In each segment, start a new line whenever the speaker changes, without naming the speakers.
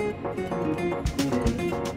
Thank you.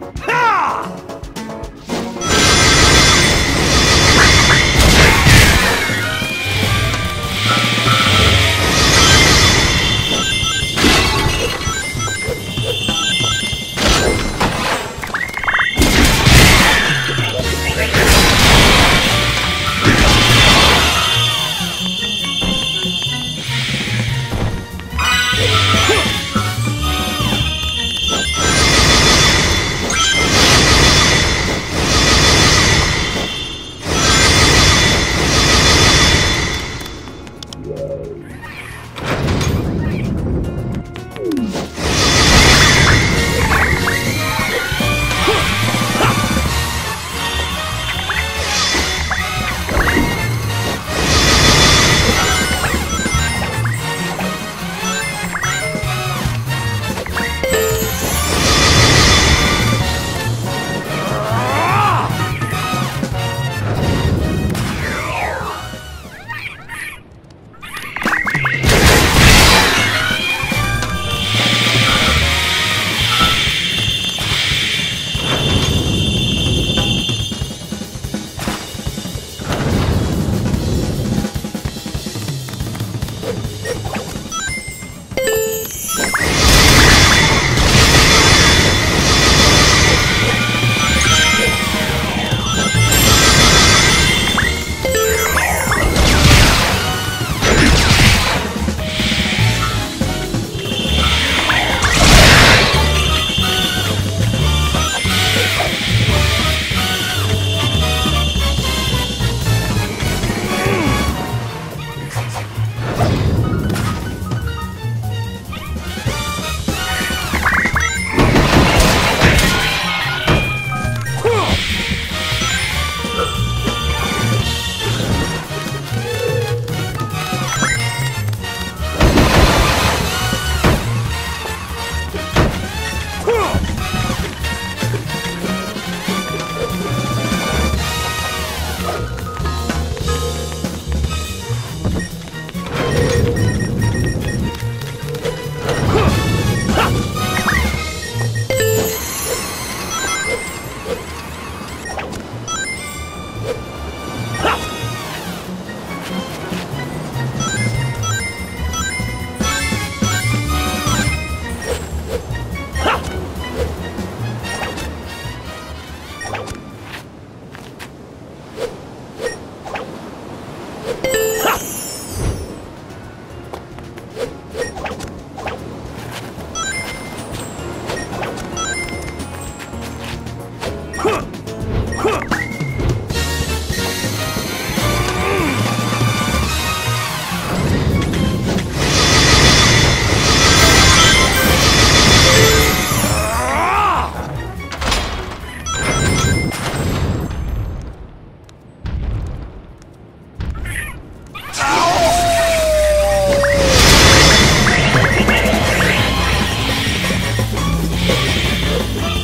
Bye.